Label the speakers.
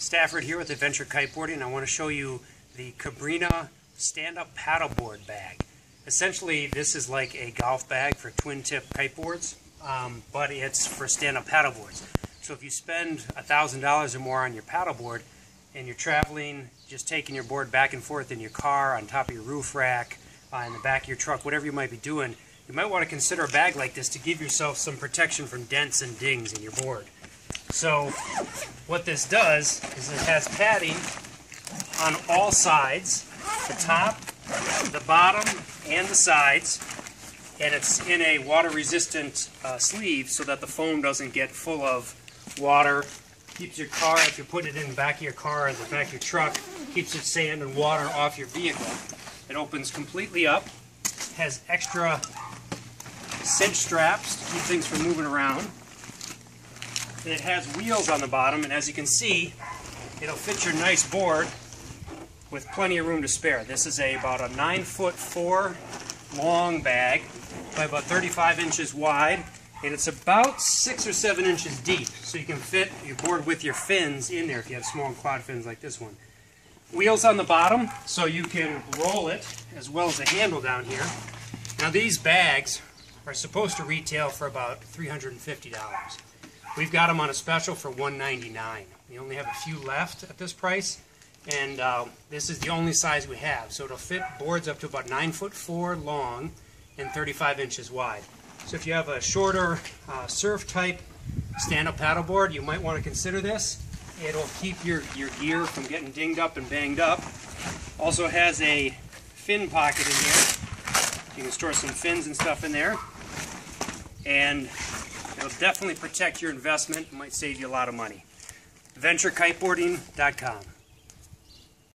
Speaker 1: Stafford here with Adventure Kiteboarding. I want to show you the Cabrinha stand-up paddleboard bag. Essentially, this is like a golf bag for twin-tip kiteboards, um, but it's for stand-up paddleboards. So if you spend $1,000 or more on your paddleboard and you're traveling, just taking your board back and forth in your car, on top of your roof rack, uh, in the back of your truck, whatever you might be doing, you might want to consider a bag like this to give yourself some protection from dents and dings in your board. So what this does is it has padding on all sides, the top, the bottom, and the sides, and it's in a water-resistant uh, sleeve so that the foam doesn't get full of water. Keeps your car, if you put it in the back of your car or the back of your truck, keeps your sand and water off your vehicle. It opens completely up, has extra cinch straps to keep things from moving around. It has wheels on the bottom, and as you can see, it'll fit your nice board with plenty of room to spare. This is a, about a 9 foot 4 long bag by about 35 inches wide, and it's about 6 or 7 inches deep, so you can fit your board with your fins in there if you have small quad fins like this one. Wheels on the bottom, so you can roll it, as well as the handle down here. Now these bags are supposed to retail for about $350. We've got them on a special for 199. We only have a few left at this price, and uh, this is the only size we have. So it'll fit boards up to about 9 foot 4 long and 35 inches wide. So if you have a shorter uh, surf type stand-up paddleboard, you might want to consider this. It'll keep your, your gear from getting dinged up and banged up. Also has a fin pocket in here. You can store some fins and stuff in there. And It'll definitely protect your investment. It might save you a lot of money. VentureKiteboarding.com.